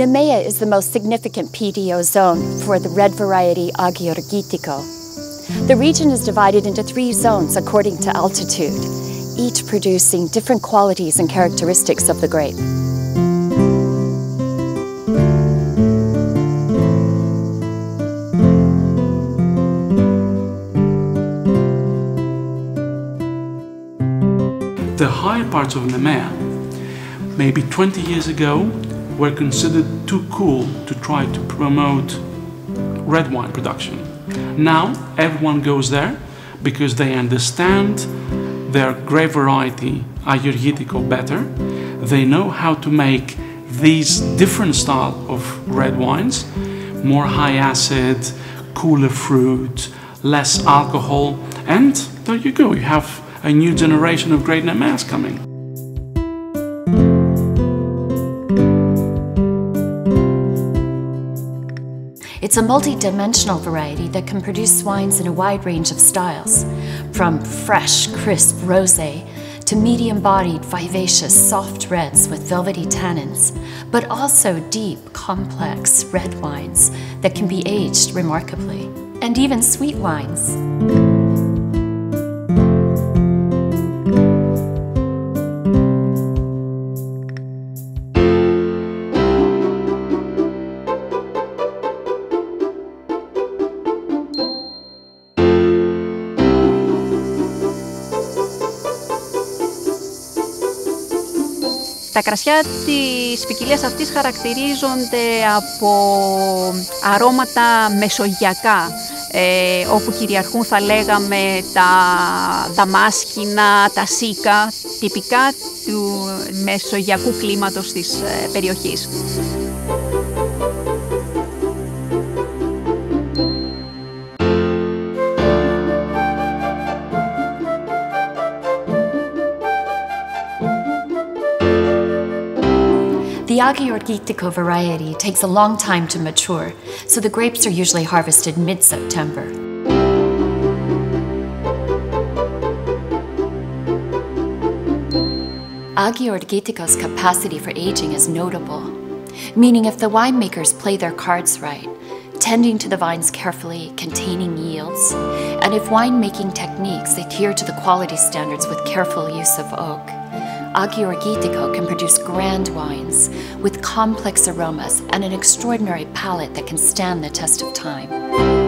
Nemea is the most significant PDO zone for the red variety Agiorgitico. The region is divided into three zones according to altitude, each producing different qualities and characteristics of the grape. The higher parts of Nemea, maybe 20 years ago, were considered too cool to try to promote red wine production. Now everyone goes there because they understand their grape variety Agiorgitico better. They know how to make these different style of red wines, more high acid, cooler fruit, less alcohol, and there you go, you have a new generation of great Nemeas coming. It's a multi-dimensional variety that can produce wines in a wide range of styles, from fresh, crisp rosé to medium-bodied, vivacious, soft reds with velvety tannins, but also deep, complex red wines that can be aged remarkably, and even sweet wines. Τα κρασιά της ποικιλίας αυτής χαρακτηρίζονται από αρώματα μεσογειακά, ε, όπου κυριαρχούν θα λέγαμε τα δαμάσκηνα, τα σίκα, τυπικά του μεσογειακού κλίματος της ε, Agiorgitico variety takes a long time to mature, so the grapes are usually harvested mid-September. Agi Gitiko's capacity for aging is notable, meaning if the winemakers play their cards right, tending to the vines carefully, containing yields, and if winemaking techniques adhere to the quality standards with careful use of oak, Agiorgitico can produce grand wines with complex aromas and an extraordinary palate that can stand the test of time.